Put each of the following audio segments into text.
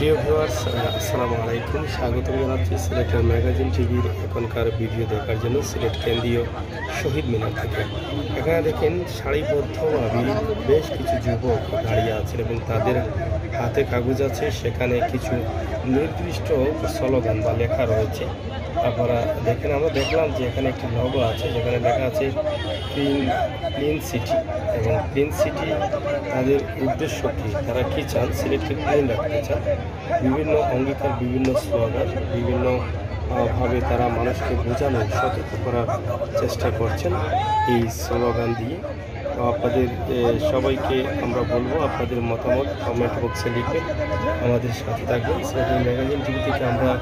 প্রিয় ভিউয়ার্স আসসালামু আলাইকুম। স্বাগত জানাচ্ছি সিলেটের ম্যাগাজিন টিভির এখনকার ভিডিও দেখার জন্য সিলেট কেন্দ্রীয় শহীদ মিনার থেকে। এখানে দেখেন সারিবদ্ধভাবে বেশ কিছু যুবক দাঁড়িয়ে আছেন এবং তাদের হাতে কাগজ আছে। সেখানে কিছু নির্দিষ্ট স্লোগান বা লেখা রয়েছে। আপনারা দেখেন, আমরা দেখলাম যে এখানে একটি লগো আছে, যেখানে লেখা আছে ক্লিন ক্লিন সিটি। এবং ক্লিন সিটি তাদের উদ্দেশ্য কী? তারা কী চান? সিলেটকে ক্লিন রাখতে চান। বিভিন্ন অঙ্গীকার, বিভিন্ন স্লোগান, বিভিন্ন ভাবে তারা মানুষকে বোঝানো সতর্ক করার চেষ্টা করছেন এই স্লোগান দিয়ে। আপনাদের সবাইকে আমরা বলব আপনাদের মতামত কমেন্ট বক্সে লিখবেন আমাদের সাথে থাকবেন। সিলেটের ম্যাগাজিন টিভি থেকে আমরা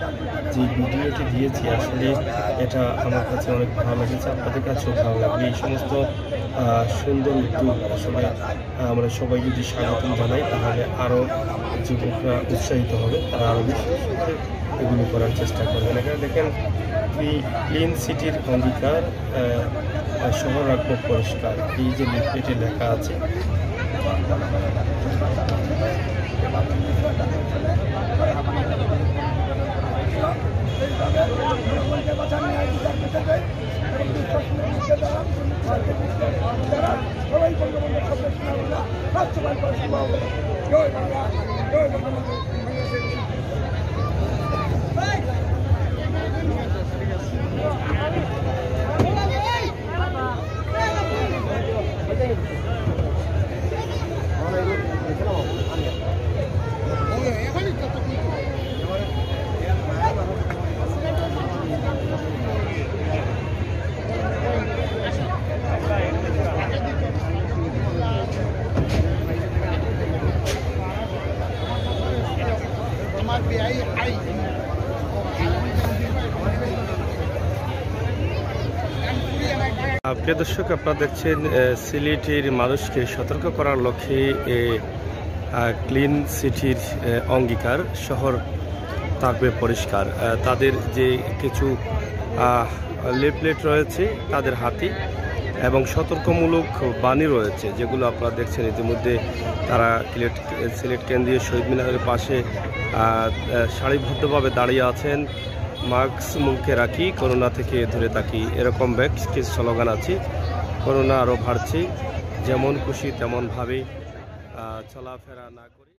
যে ভিডিওটি দিয়েছি, আসলে এটা আমার কাছে অনেক ভালো লেগেছে, আপনাদের কাছেও ভালো লাগবে। এই সমস্ত সুন্দর উদ্যোগ আসলে আমরা সবাই যদি স্বাগতম জানাই, তাহলে আরও যুবকরা উৎসাহিত হবে, তারা আরও বেশি এগুলো করার চেষ্টা করবেন। এখানে দেখেন ক্লিন সিটির অঙ্গীকার শহর রাখব পরিষ্কার। এই যে লিফলেটে লেখা আছে। জয় প্রিয় দর্শক, আপনারা দেখছেন সিলেটের মানুষকে সতর্ক করার লক্ষ্যে ক্লিন সিটির অঙ্গীকার, শহর থাকবে পরিষ্কার। তাদের যে কিছু লেপলেট রয়েছে, তাদের হাতে এবং সতর্কমূলক বাণী রয়েছে, যেগুলো আপনারা দেখছেন ইতিমধ্যে। তারা সিলেট সিলেট কেন্দ্রীয় শহীদ মিনারের পাশে সারিবদ্ধভাবে দাঁড়িয়ে আছেন। মাস্ক মুখে রাখি, করোনা থেকে ধরে থাকি, এরকম কিছু স্লোগান আছে? করোনা আরও বাড়ছে, যেমন খুশি তেমনভাবে চলাফেরা না করে।